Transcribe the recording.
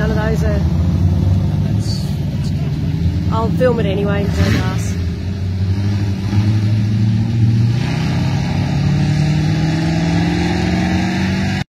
None of those are. I'll film it anyway. Uh,